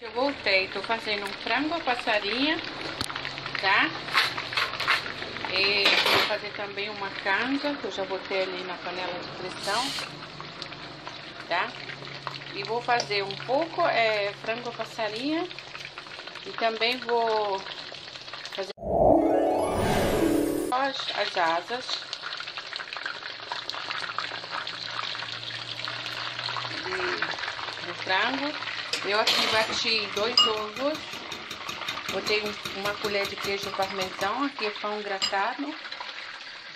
Eu voltei, tô fazendo um frango a passarinha, tá? E vou fazer também uma canja, que eu já botei ali na panela de pressão, tá? E vou fazer um pouco é, frango a passarinha e também vou fazer as, as asas de, do frango. Eu aqui bati dois ovos, botei um, uma colher de queijo parmesão, aqui é pão gratado.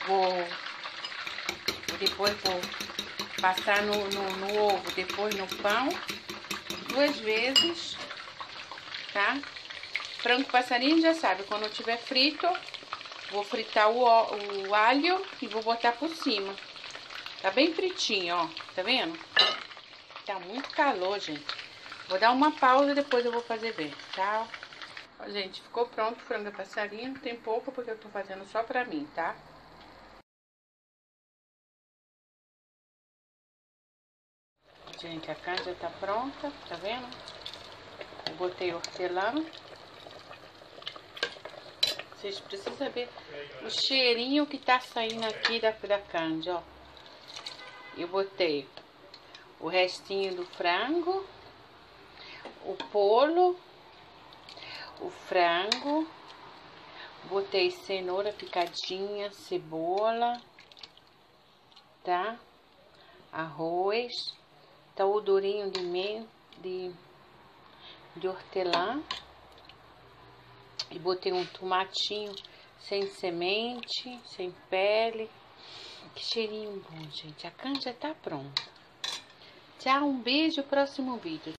Vou, depois vou passar no, no, no ovo, depois no pão, duas vezes, tá? Frango passarinho já sabe, quando tiver frito, vou fritar o, o alho e vou botar por cima. Tá bem fritinho, ó, tá vendo? Tá muito calor, gente. Vou dar uma pausa e depois eu vou fazer ver, tá? Ó, gente, ficou pronto o frango passarinho. Tem pouco porque eu tô fazendo só pra mim, tá? Gente, a carne já tá pronta, tá vendo? Eu botei hortelã. Vocês precisam ver o cheirinho que tá saindo aqui da, da carne, ó. Eu botei o restinho do frango o polo, o frango, botei cenoura picadinha, cebola, tá? Arroz, tá o durinho de meio de, de hortelã. E botei um tomatinho sem semente, sem pele. Que cheirinho bom, gente. A canja tá pronta. Tchau, um beijo, próximo vídeo.